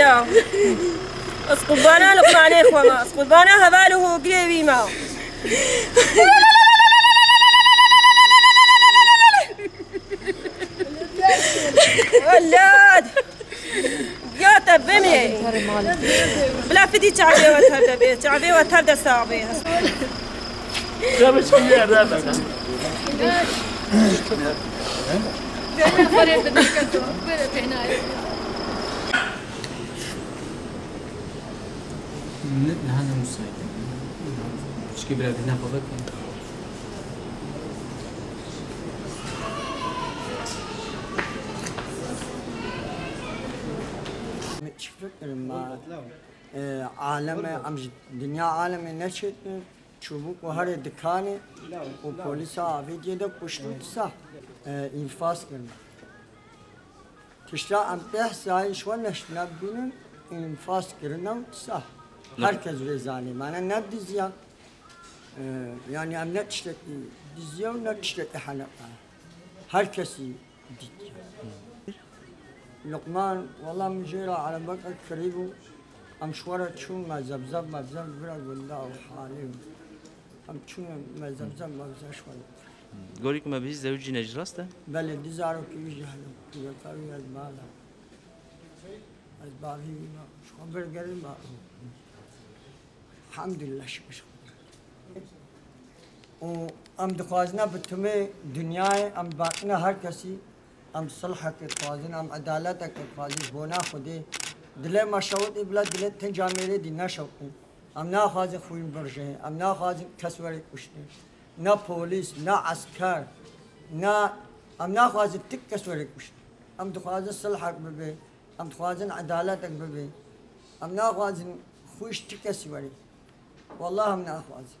بينا اسقط بانا لقنا عليك وما اسقط بانا هباله قريبي ما. ولاد. يا تبمي. بلا فدي تعبي وتهبدا بي. تعبي وتهبدا صعبي لا مش كلها هذا بينا فريق كبيرة بدنا فضلك Çiftliklerim ma e, aleme am dünya alemi ne çekti çubuk ve her dikani o polisa abi diye de kuşlutsa e, infaz kırma. Tişra am peh sahi şu neşna bunun infaz kırına sa. Herkes Rizani. Yani ne Dizya, e, ee, yani hem ne tiştekli Dizya, ne tiştekli Halep'e. Herkesi Dizya. Lokman, valla mücira ala bakar karibu. Am şuara çun ma zabzab ma zabzab bira gunda o halim. Am çun ma zabzab ma. Gorik ma biz zevci necras da? Bele dizaro ki vici halim. Kiyataru yaz bağlam. Az bağlı. Şu an bir gelin bağlam. شو شو و ام دخوازنا بتمه دنیای ام باقنا هر کسی ام صلح کے خوازن ام عدالت کے خوازن بونا خودی دل ما ابلا دل تن جامعه دی نہ شوت ام نا خواز خوین برجه ام نا خواز کسور کشته نه پولیس نه عسکر نه ام نا خواز تک کسور کشته ام دخواز صلح ببه ام دخوازن عدالت ببه ام نا خواز خوش تک کسور والله من أخواتي